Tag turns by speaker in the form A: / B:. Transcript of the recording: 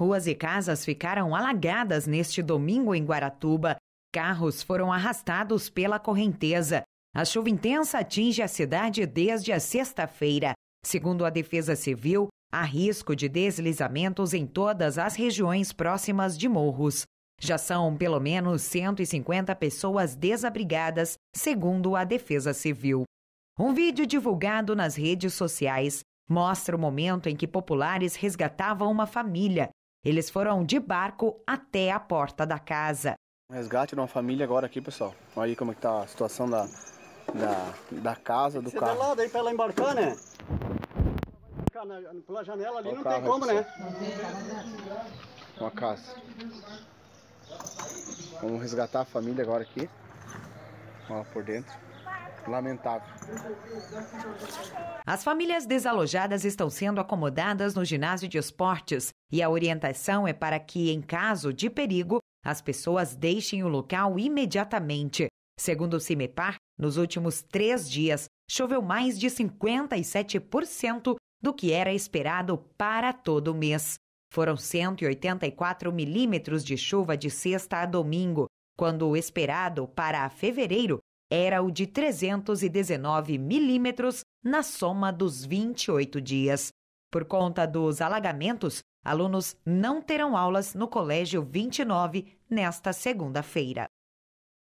A: Ruas e casas ficaram alagadas neste domingo em Guaratuba. Carros foram arrastados pela correnteza. A chuva intensa atinge a cidade desde a sexta-feira. Segundo a Defesa Civil, há risco de deslizamentos em todas as regiões próximas de morros. Já são pelo menos 150 pessoas desabrigadas, segundo a Defesa Civil. Um vídeo divulgado nas redes sociais mostra o momento em que populares resgatavam uma família. Eles foram de barco até a porta da casa.
B: resgate de uma família agora aqui, pessoal. Olha aí como é que tá a situação da, da, da casa, do
C: Você
B: carro.
C: tá lá daí pra ela embarcar, né? Embarcar na- Pela janela ali não tem como, né?
B: Uma casa. Vamos resgatar a família agora aqui. Ó, por dentro. Lamentável.
A: As famílias desalojadas estão sendo acomodadas no ginásio de esportes e a orientação é para que, em caso de perigo, as pessoas deixem o local imediatamente. Segundo o CIMEPAR, nos últimos três dias, choveu mais de 57% do que era esperado para todo mês. Foram 184 milímetros de chuva de sexta a domingo, quando o esperado para fevereiro era o de 319 milímetros na soma dos 28 dias. Por conta dos alagamentos, alunos não terão aulas no Colégio 29 nesta segunda-feira.